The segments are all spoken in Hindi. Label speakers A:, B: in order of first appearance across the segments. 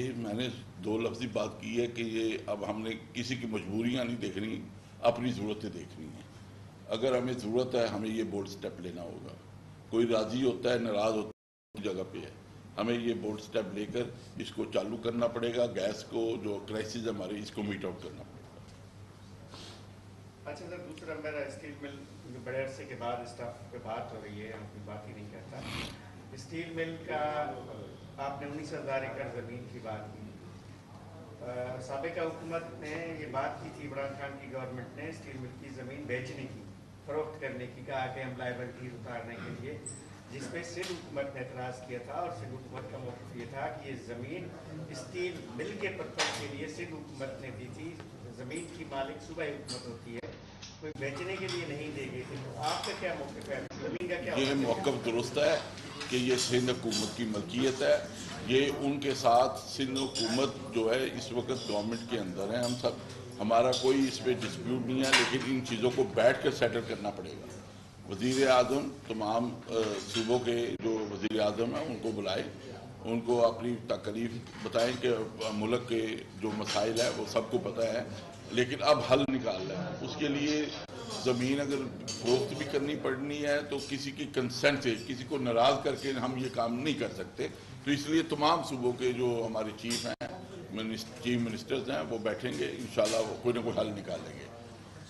A: मैंने दो लफ्जी बात की है कि ये अब हमने किसी की मजबूरियाँ नहीं देखनी, अपनी ज़रूरतें देखनी है। अगर हमें ज़रूरत है, हमें ये बोल्ड स्टेप लेना होगा। कोई राज़ी होता है, नाराज़ होता है जगह पे है। हमें ये बोल्ड स्टेप लेकर इसको चालू करना पड़ेगा, गैस को, जो क्राइसिस हमारे, इसको मीट आउट करना पड़ेगा।
B: अच्छा सर, दूसरा मेरा स्टील मिल बड़े अरसे के बाद स्टाफ पे बात हो रही है बात ही नहीं करता स्टील मिल का आपने उन्नीस हज़ार एकड़ ज़मीन की बात की। सबका हुकूमत ने ये बात की थी इमरान खान की गवर्नमेंट ने स्टील मिल की ज़मीन बेचने की फरोख्त करने की कहा कि हम लाइबिलिटीज उतारने के लिए जिस पे सिंध हुकूमत ने एतराज़ किया था और सिंध हुकूमत का मौक़ ये था कि ये ज़मीन स्टील मिल के पर्पज़ के लिए सिंध हुकूमत ने दी थी। ज़मीन की मालिक सूबाई हुकूमत होती है कोई बेचने के लिए नहीं दे गई थी। तो आपका क्या मौक़ है? ज़मीन का क्या
A: ये मौक़ दुरुस्त है। कि ये सिंध हुकूमत की मलकियत है। ये उनके साथ सिंध हुकूमत जो है, इस वक्त गवर्नमेंट के अंदर है। हम सब, हमारा कोई इस पर डिस्प्यूट नहीं है, लेकिन इन चीज़ों को बैठ कर सेटल करना पड़ेगा। वज़ी अजम तमाम सूबों के जो वज़ी अजम हैं, उनको बुलाए। उनको अपनी तकलीफ़ बताएँ कि मुल्क के जो मसाइल है, वो सबको पता है। लेकिन अब हल निकालना है। उसके लिए ज़मीन अगर फरोख्त भी करनी पड़नी है तो किसी की कंसेंट से किसी को नाराज़ करके हम ये काम नहीं कर सकते। तो इसलिए तमाम सूबों के जो हमारे चीफ हैं मिनिस्ट, चीफ मिनिस्टर्स हैं वो बैठेंगे इन कोई ना कोई हल निकालेंगे।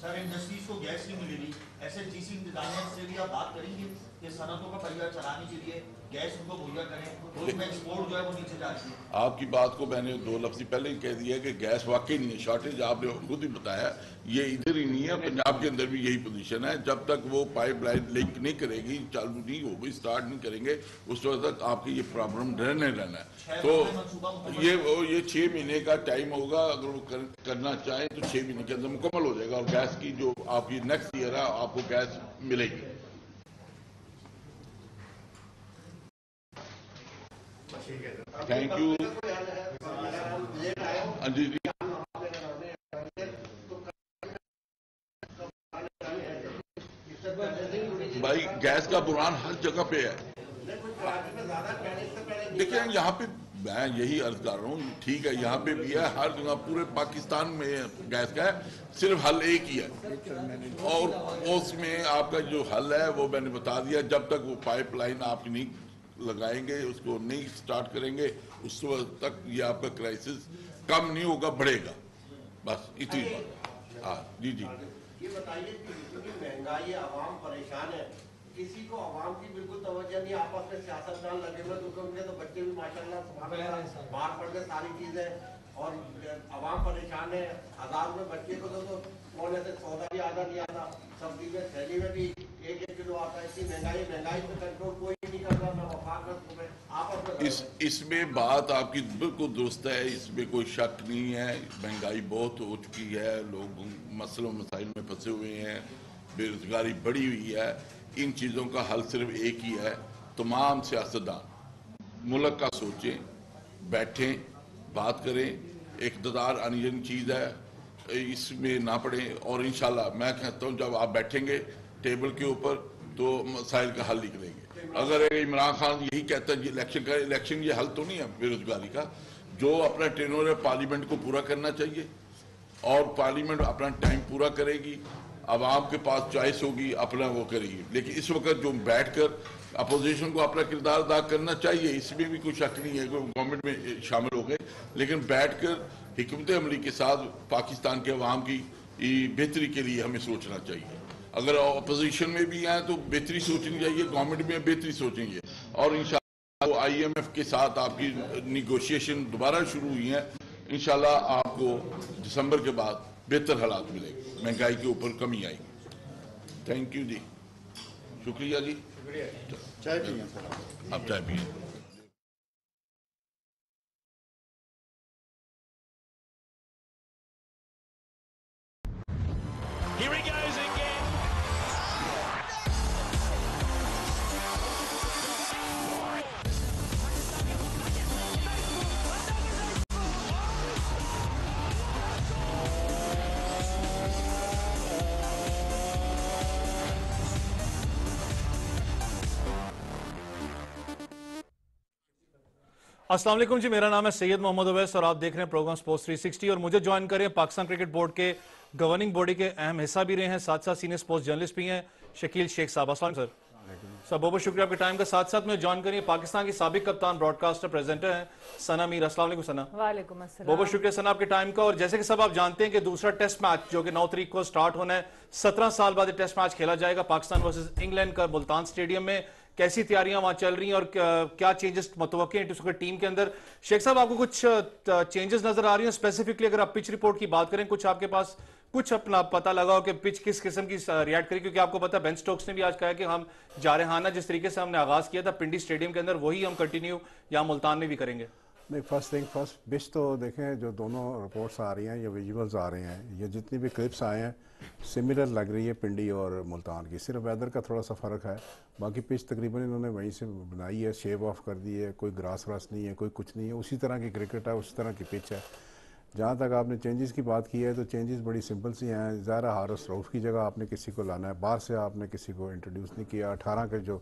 C: सर इंडस्ट्रीज़ को गैस नहीं मिलेगी। ऐसे जीसी इंतजामिया से भी आप बात करेंगे कि सनतों का परिवार चलाने के लिए गैस उनको मुहैया करें तो उसमें एक्सपोर्ट जो है वो नीचे जा रही है।
A: आपकी बात को मैंने दो लफ्ज पहले ही कह दिया कि गैस वाकई नहीं है। शॉर्टेज आपने खुद ही बताया ये इधर ही नहीं है पंजाब के अंदर भी यही पोजीशन है। जब तक वो पाइपलाइन लिंक नहीं करेगी चालू नहीं होगी स्टार्ट नहीं करेंगे उस वक्त तक आपकी ये प्रॉब्लम रहने रहना है। तो ये वो ये छः महीने का टाइम होगा अगर वो कर, करना चाहें तो छः महीने के अंदर मुकम्मल हो जाएगा और गैस की जो आप ये नेक्स्ट ईयर है आपको गैस मिलेगी। थैंक यू जी जी भाई गैस का बुरान हर जगह पे है। देखिए यहाँ पे, मैं यही अर्ज़ कर रहा हूँ, ठीक है, यहाँ पे भी है, हर जगह, पूरे पाकिस्तान में गैस का है, सिर्फ़ हल एक ही है। और उसमें आपका जो हल है, वो मैंने बता दिया, जब तक वो पाइपलाइन आप नहीं लगाएँगे, उसको नहीं स्टार्ट करेंगे, उस वक्त तक ये आपका क्राइसिस कम नहीं होगा, बढ़ेगा। बस, इतनी बात। हाँ जी जी।
D: ये बताइए महँगाई, आवाम परेशान है किसी को आवाम की बिल्कुल तवज्जो नहीं आपस में सियासतदान लगे हुए तो उनके तो बच्चे भी माशाल्लाह बाहर पढ़ के सारी चीज़ें और आवाम परेशान है। हज़ार रुपए बच्चे को तो, तो कौन ऐसे सौदा भी आधा नहीं आता सब्ज़ी में थैली में भी एक एक किलो आता है। इतनी महँगाई महँगाई पे कंट्रोल कोई नहीं कर रहा ना वफाक
A: इस इसमें बात आपकी बिल्कुल दुरुस्त है इसमें कोई शक नहीं है। महँगाई बहुत हो चुकी है लोग मसलों मसाइल में फंसे हुए हैं बेरोजगारी बढ़ी हुई है। इन चीज़ों का हल सिर्फ़ एक ही है, तमाम सियासतदान। मुल्क का सोचें, बैठें, बात करें, इकतदार अनियन चीज़ है, इसमें ना पड़े और इन मैं कहता हूँ, जब आप बैठेंगे टेबल के ऊपर तो मसाइल का हल निकलेंगे। अगर इमरान खान यही कहता है, इलेक्शन का, इलेक्शन ये हल तो नहीं है बेरोजगारी का, जो अपना टेनोर है पार्लियामेंट को पूरा करना चाहिए, और पार्लियामेंट अपना टाइम पूरा करेगी अब आपके पास चॉइस होगी, अपना वो करेगी लेकिन इस वक्त जो बैठकर अपोजिशन को अपना किरदार अदा करना चाहिए, इसमें भी कोई शक नहीं है कि गवर्नमेंट में शामिल हो गए। लेकिन बैठकर हमत अमली के साथ पाकिस्तान के अवाम की बेहतरी के लिए हमें सोचना चाहिए। अगर अपोजिशन में भी आए तो बेहतरी सोचनी चाहिए गवर्नमेंट में बेहतरी सोचेंगे और इन आई एम एफ़ के साथ आपकी निगोशिएशन दोबारा शुरू हुई है। इनशाला आपको दिसंबर के बाद बेहतर हालात मिलेंगे। महँगाई के ऊपर कमी आएगी। थैंक यू जी। शुक्रिया जी।
B: चाय पिए
A: अब चाय पिए
E: अस्सलाम वालेकुम जी मेरा नाम है सैयद मोहम्मद अवैस और आप देख रहे हैं प्रोग्राम स्पोर्ट्स 360 और मुझे ज्वाइन करें पाकिस्तान क्रिकेट बोर्ड के गवर्निंग बॉडी के अहम हिस्सा भी रहे हैं साथ साथ सीनियर स्पोर्ट्स जर्नलिस्ट भी हैं शकील शेख साहब। अस्सलाम सर। सर बहुत बहुत शुक्रिया आपके टाइम का साथ साथ में ज्वाइन करिए। पाकिस्तान की सबक कप्तान ब्रॉडकास्टर प्रेजेंटर हैं सना मीर। अस्सलाम वालेकुम सना।
F: वालेकुम
E: बहुत बहुत शुक्रिया सना आपके टाइम का। और जैसे कि सब आप जानते हैं कि दूसरा टेस्ट मैच जो कि नौ तरीक को स्टार्ट होना है 17 साल बाद टेस्ट मैच खेला जाएगा पाकिस्तान वर्सेस इंग्लैंड का मुल्तान स्टेडियम में। कैसी तैयारियाँ वहाँ चल रही हैं और क्या- चेंजेस मतवक हैं टीम के अंदर? शेख साहब, आपको कुछ चेंजेस नज़र आ रही हैं? स्पेसिफिकली अगर आप पिच रिपोर्ट की बात करें, कुछ आपके पास, कुछ अपना पता लगा हो कि पिच किस किस्म की रिएक्ट करी? क्योंकि आपको पता है बेन स्टोक्स ने भी आज कहा कि हम जारहाना जिस तरीके से हमने आगाज़ किया था, पिंडी स्टेडियम के अंदर, वही हम कंटिन्यू यहाँ मुल्तान में भी करेंगे।
G: नहीं फ़र्स्ट थिंग फ़र्स्ट बिच तो देखें, जो दोनों रिपोर्ट्स आ रही हैं, या विजुअल्स आ रहे हैं, ये जितनी भी क्लिप्स आए हैं सिमिलर लग रही है पिंडी और मुल्तान की। सिर्फ़ वेदर का थोड़ा सा फ़र्क है, बाकी पिच तकरीबन इन्होंने वहीं से बनाई है शेव ऑफ़ कर दी है, कोई ग्रास व्रास नहीं है, कोई कुछ नहीं है, उसी तरह की क्रिकेट है, उसी तरह की पिच है। जहाँ तक आपने चेंजेस की बात की है तो चेंजेस बड़ी सिंपल सी हैं। ज़ाहिर हारस रऊफ़ की जगह आपने किसी को लाना है, बाहर से आपने किसी को इंट्रोड्यूस नहीं किया। अठारह का जो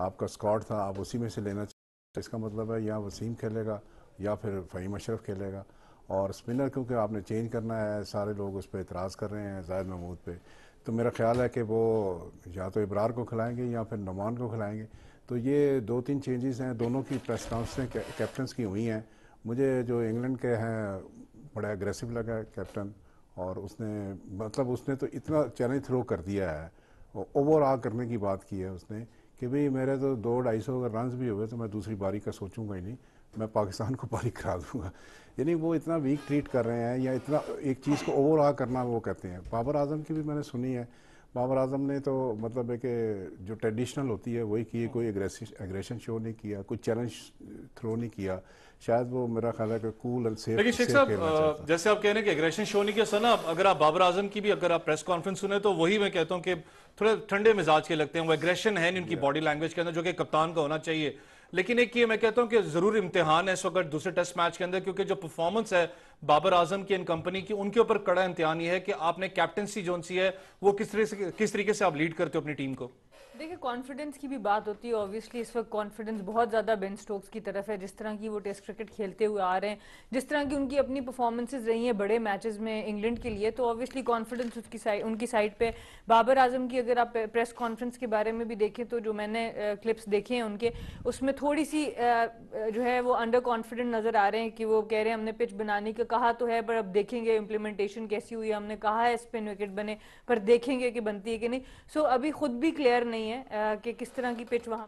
G: आपका स्कॉट था, आप उसी में से लेना चाहिए इसका मतलब है या वसीम खेलेगा। या फिर फ़हीम अशरफ खेलेगा। और स्पिनर, क्योंकि आपने चेंज करना है, सारे लोग उस पर एतराज़ कर रहे हैं जायद महमूद पे। तो मेरा ख्याल है कि वो या तो इब्रार को खिलाएँगे या फिर नुमान को खिलाएँगे। तो ये दो तीन चेंजेस हैं, दोनों की प्रेस कॉन्फ्रेंस कैप्टन्स की हुई हैं। मुझे जो इंग्लैंड के हैं, बड़ा एग्रेसिव लगा कैप्टन और उसने मतलब उसने तो इतना चैलेंज थ्रो कर दिया है। ओवर आ करने की बात की है उसने कि भाई मेरे तो दो ढाई सौ अगर रन भी हुए तो मैं दूसरी बारी का सोचूँगा ही नहीं। मैं पाकिस्तान को पारी करा दूँगा। यानी वो इतना वीक ट्रीट कर रहे हैं या इतना एक चीज़ को ओवर आ करना वो कहते हैं। बाबर आज़म की भी मैंने सुनी है। बाबर आज़म ने तो मतलब है कि जो ट्रेडिशनल होती है वही की कोई एग्रेशन शो नहीं किया कोई चैलेंज थ्रो नहीं किया। शायद वो मेरा ख्याल है कि कूल एंड सेफ़
E: लेकिन शेख साहब जैसे आप कह रहे हैं कि एग्रेशन शो नहीं किया सर ना अगर आप बाबर आज़म की भी अगर आप प्रेस कॉन्फ्रेंस सुने तो वही मैं कहता हूँ कि थोड़े ठंडे मिजाज के लगते हैं। वो एग्रेशन है नहीं उनकी बॉडी लैंग्वेज के अंदर जो कि कप्तान का होना चाहिए। लेकिन एक ये मैं कहता हूँ कि ज़रूर इम्तिहान है इस वक्त दूसरे टेस्ट मैच के अंदर, क्योंकि जो परफॉर्मेंस है बाबर आज़म की इन कंपनी की, उनके ऊपर कड़ा इम्तिहान ये है कि आपने कैप्टनसी जोन सी है, वो किस तरीके से, किस तरीके से आप लीड करते हो अपनी टीम को?
F: देखिए कॉन्फिडेंस की भी बात होती है ऑब्वियसली इस वक्त कॉन्फिडेंस बहुत ज़्यादा बेन स्टोक्स की तरफ़ है। जिस तरह की वो टेस्ट क्रिकेट खेलते हुए आ रहे हैं, जिस तरह की उनकी अपनी परफॉर्मेंसेज रही हैं बड़े मैचेस में इंग्लैंड के लिए तो ऑब्वियसली कॉन्फिडेंस उसकी साइड उनकी साइड पे बाबर आज़म की अगर आप प्रेस कॉन्फ्रेंस के बारे में भी देखें तो जो मैंने क्लिप्स देखे हैं उनके, उसमें थोड़ी सी जो है वो अंडर कॉन्फिडेंट नज़र आ रहे हैं कि वो कह रहे हैं, हमने पिच बनाने का कहा तो है, पर अब देखेंगे इम्प्लीमेंटेशन कैसी हुई है हमने कहा है स्पिन विकेट बने, पर देखेंगे कि बनती है कि नहीं। सो अभी खुद भी क्लियर नहीं है अ, कि किस तरह की पिच वहाँ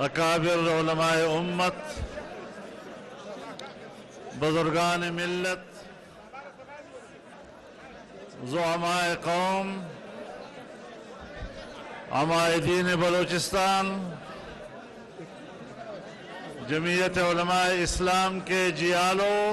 H: अकाबिर उम्मत बुजुर्गान मिलत जुमाए कौम हमारे दीन बलोचिस्तान जमीयत इस्लाम के जियालों